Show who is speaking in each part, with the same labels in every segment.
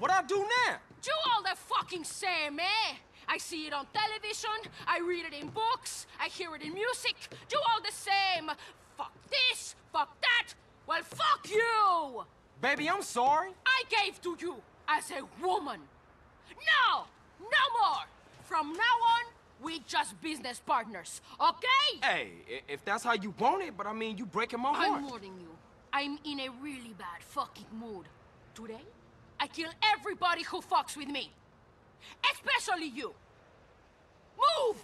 Speaker 1: What I do now?
Speaker 2: Do all the fucking same, eh? I see it on television, I read it in books, I hear it in music. Do all the same. Fuck this, fuck that. Well, fuck you!
Speaker 1: Baby, I'm sorry.
Speaker 2: I gave to you as a woman. No! No more! From now on, we just business partners, okay?
Speaker 1: Hey, if that's how you want it, but I mean, you breaking my heart.
Speaker 2: I'm warning you. I'm in a really bad fucking mood. Today, I kill everybody who fucks with me. Especially you. Move!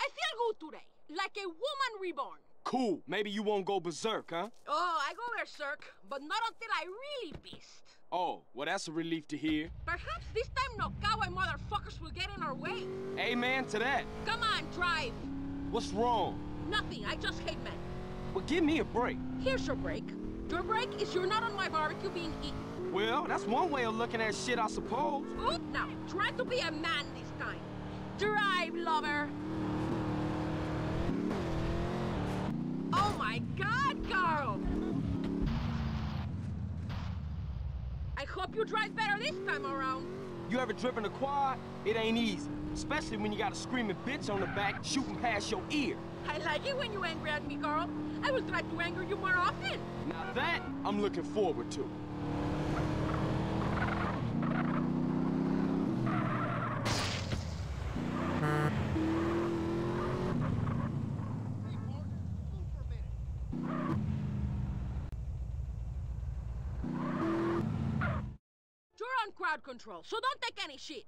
Speaker 2: I feel good today. Like a woman reborn.
Speaker 1: Cool. Maybe you won't go berserk, huh?
Speaker 2: Oh, I go berserk, but not until I really beast.
Speaker 1: Oh, well, that's a relief to hear.
Speaker 2: Perhaps this time no cowboy motherfuckers will get in our way.
Speaker 1: Amen to that.
Speaker 2: Come on, drive.
Speaker 1: What's wrong?
Speaker 2: Nothing, I just hate men.
Speaker 1: Well, give me a break.
Speaker 2: Here's your break. Your break is you're not on my barbecue being eaten.
Speaker 1: Well, that's one way of looking at shit, I suppose.
Speaker 2: Good? Now, try to be a man this time. Drive, lover. Oh my god, Carl! I hope you drive better this time around.
Speaker 1: You ever driven a quad? It ain't easy. Especially when you got a screaming bitch on the back shooting past your ear.
Speaker 2: I like it when you angry at me, Carl. I will try to anger you more often.
Speaker 1: Now that, I'm looking forward to.
Speaker 2: You're on crowd control, so don't take any shit.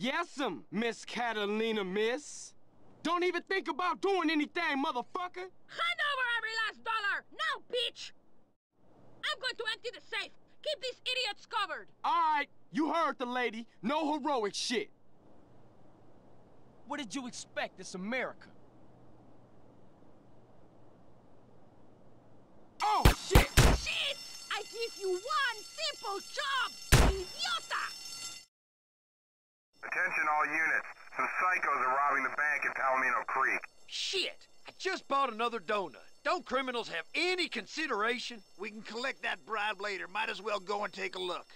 Speaker 1: Yes'm, Miss Catalina, miss. Don't even think about doing anything, motherfucker.
Speaker 2: Hand over every last dollar! Now, bitch! I'm going to empty the safe. Keep these idiots covered.
Speaker 1: All right, you heard the lady. No heroic shit. What did you expect? It's America. Oh, shit!
Speaker 2: Shit! I give you one simple job,
Speaker 3: all units. Some psychos are robbing the bank in Palomino Creek.
Speaker 4: Shit! I just bought another donut. Don't criminals have any consideration?
Speaker 5: We can collect that bribe later. Might as well go and take a look.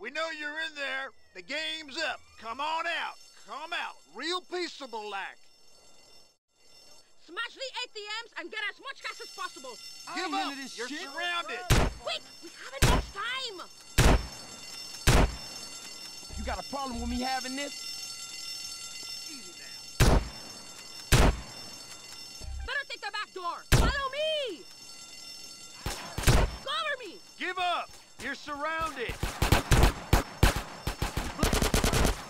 Speaker 5: We know you're in there. The game's up. Come on out. Come out. Real peaceable like.
Speaker 2: Smash the ATMs and get as much cash as possible.
Speaker 4: Give up. You're
Speaker 1: shit.
Speaker 4: surrounded.
Speaker 2: Quick, we haven't much time.
Speaker 1: You got a problem with me having this?
Speaker 4: Easy now.
Speaker 2: Better take the back door. Follow me. Cover me.
Speaker 4: Give up. You're surrounded.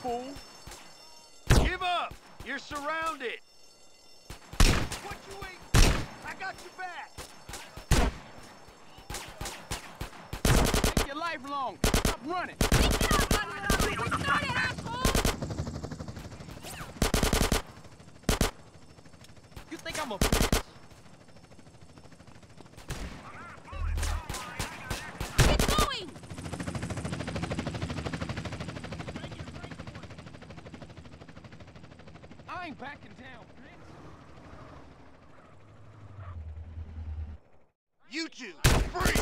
Speaker 1: Fool.
Speaker 4: Give up. You're surrounded.
Speaker 5: What you waiting? I got your back.
Speaker 1: Make your life long. Stop running. You think I'm a bitch? I ain't backing down, bitch.
Speaker 5: You two, free!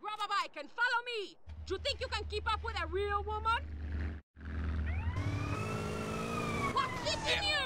Speaker 2: Grab a bike and follow me. Do you think you can keep up with a real woman? What's keeping you? Slow bastard! Are you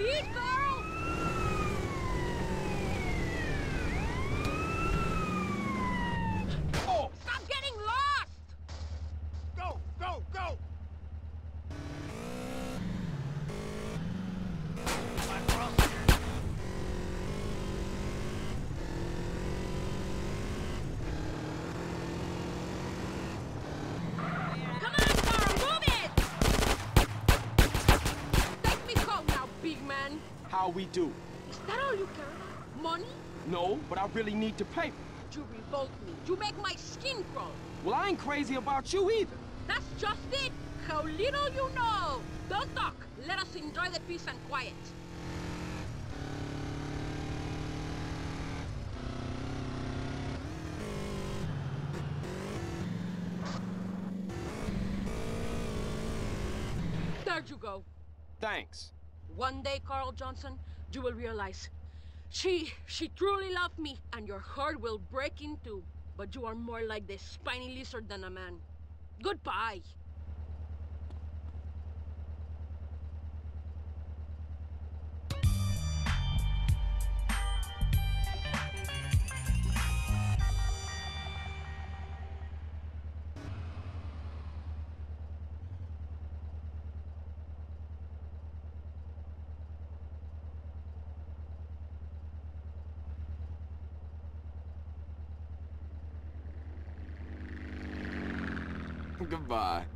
Speaker 2: speed, girl?
Speaker 1: Oh,
Speaker 2: Stop getting lost!
Speaker 5: Go, go, go!
Speaker 1: How we do.
Speaker 2: Is that all you care about? Money?
Speaker 1: No, but I really need the paper.
Speaker 2: You revolt me. You make my skin crawl.
Speaker 1: Well, I ain't crazy about you either.
Speaker 2: That's just it. How little you know. Don't talk. Let us enjoy the peace and quiet. There you go.
Speaker 1: Thanks.
Speaker 2: One day, Carl Johnson, you will realize she, she truly loved me, and your heart will break in two. But you are more like the spiny lizard than a man. Goodbye.
Speaker 1: Goodbye.